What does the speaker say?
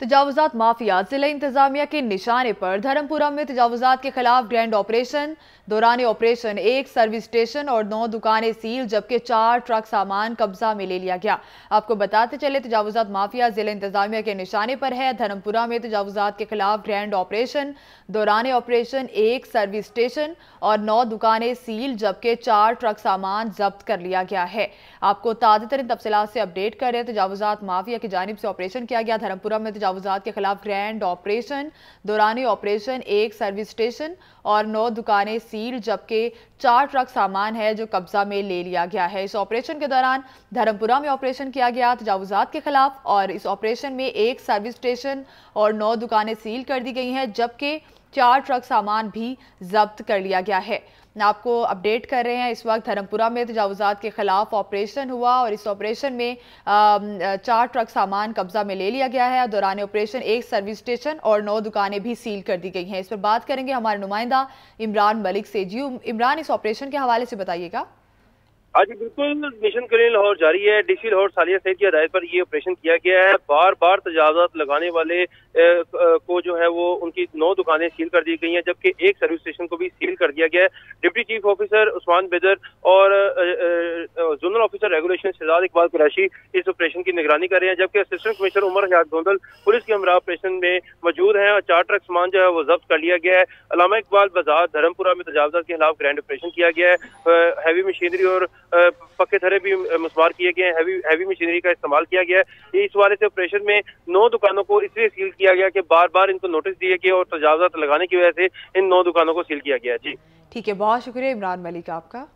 तजावजात mafia जिला इंतजामिया के निशाने पर धर्मपुरा में तजावजात के खिलाफ ग्रैंड ऑपरेशन दौरान ऑपरेशन एक सर्विस स्टेशन और नौ दुकानें सील जबकि चार ट्रक सामान कब्जा में ले लिया गया। आपको बताते चले, तजावजात माफिया जिला इंतजामिया के निशाने पर है। धर्मपुरा में तजावजात के खिलाफ ग्रैंड ऑपरेशन दौरान ऑपरेशन एक सर्विस स्टेशन और नौ दुकानें सील जबकि चार ट्रक सामान जब्त कर लिया गया है। आपको ताज़ा तरीन से अपडेट कर रहे तजावजात माफिया की जानब से ऑपरेशन किया गया। धर्मपुरा में तजावजात के खिलाफ ग्रैंड ऑपरेशन दौरान ऑपरेशन एक सर्विस स्टेशन और नौ दुकानें सील जबकि चार ट्रक सामान है जो कब्जा में ले लिया गया है। इस ऑपरेशन के दौरान धर्मपुरा में ऑपरेशन किया गया तजावजात के खिलाफ, और इस ऑपरेशन में एक सर्विस स्टेशन और नौ दुकानें सील कर दी गई हैं, जबकि चार ट्रक सामान भी जब्त कर लिया गया है। आपको अपडेट कर रहे हैं, इस वक्त धर्मपुरा में तजावजात के खिलाफ ऑपरेशन हुआ और इस ऑपरेशन में चार ट्रक सामान कब्जा में ले लिया गया है। दौरान ऑपरेशन एक सर्विस स्टेशन और नौ दुकानें भी सील कर दी गई हैं। इस पर बात करेंगे हमारे नुमाइंदा इमरान मलिक से। जी, इमरान, इस ऑपरेशन के हवाले से बताइएगा। आज बिल्कुल मिशन कलीन लाहौर जारी है। डीसी लाहौर सालिया सैद की हदायत पर ये ऑपरेशन किया गया है। बार बार तजावजात लगाने वाले को जो है वो उनकी नौ दुकानें सील कर दी गई हैं, जबकि एक सर्विस स्टेशन को भी सील कर दिया गया है। Deputy chief officer Usman Bedar और zonal officer regulation Shahzad Iqbal Qureshi इस ऑपरेशन की निगरानी कर रहे हैं, जबकि assistant commissioner Umar Hayat Gondal police के हमरा ऑपरेशन में मौजूद हैं और चार ट्रक सामान जो है वो जब्त कर लिया गया है। अलामा इकबाल बाज़ार धर्मपुरा में तजावजात के खिलाफ ग्रैंड ऑपरेशन किया गया है। हैवी मशीनरी और पक्के थरे भी मुसवार किए गए हैं। हैवी हैवी मशीनरी का इस्तेमाल किया गया है। इस वाले से ऑपरेशन में नौ दुकानों को इसलिए सील किया गया कि बार बार इनको नोटिस दिए गए और तजावजात लगाने की वजह से इन नौ दुकानों को सील किया गया जी। ठीक है, बहुत शुक्रिया इमरान मलिक आपका।